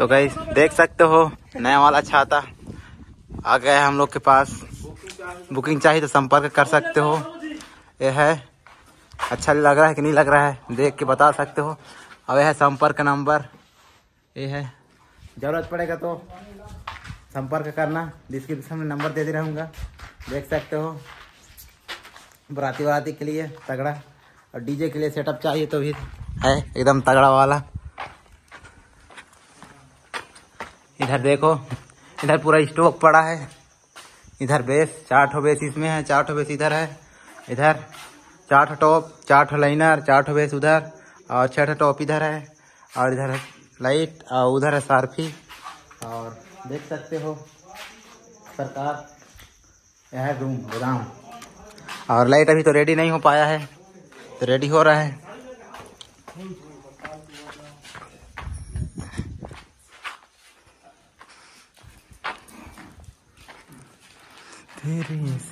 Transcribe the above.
तो गई देख सकते हो, नया वाला छाता आ गया है हम लोग के पास। बुकिंग चाहिए तो संपर्क कर सकते हो। ये है अच्छा लग रहा है कि नहीं लग रहा है, देख के बता सकते हो। अब यह है संपर्क नंबर। ये है, ज़रूरत पड़ेगा तो संपर्क करना डिस्क्रिप्शन में नंबर दे दे रहूँगा। देख सकते हो बराती बराती के लिए तगड़ा, और डीजे के लिए सेटअप चाहिए तो भी है, एकदम तगड़ा वाला। इधर देखो, इधर पूरा स्टॉक पड़ा है। इधर बेस चार ठो बेस इसमें है, चार ठो बेस इधर है। इधर चार ठो टॉप चार ठो लाइनर चार ठो बेस उधर, और छह ठो टॉप इधर है, और इधर है लाइट और उधर है सार्फी और देख सकते हो, सरकार, यह है रूम गोदाम। और लाइट अभी तो रेडी नहीं हो पाया है तो रेडी हो रहा है। There is.